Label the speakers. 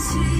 Speaker 1: see.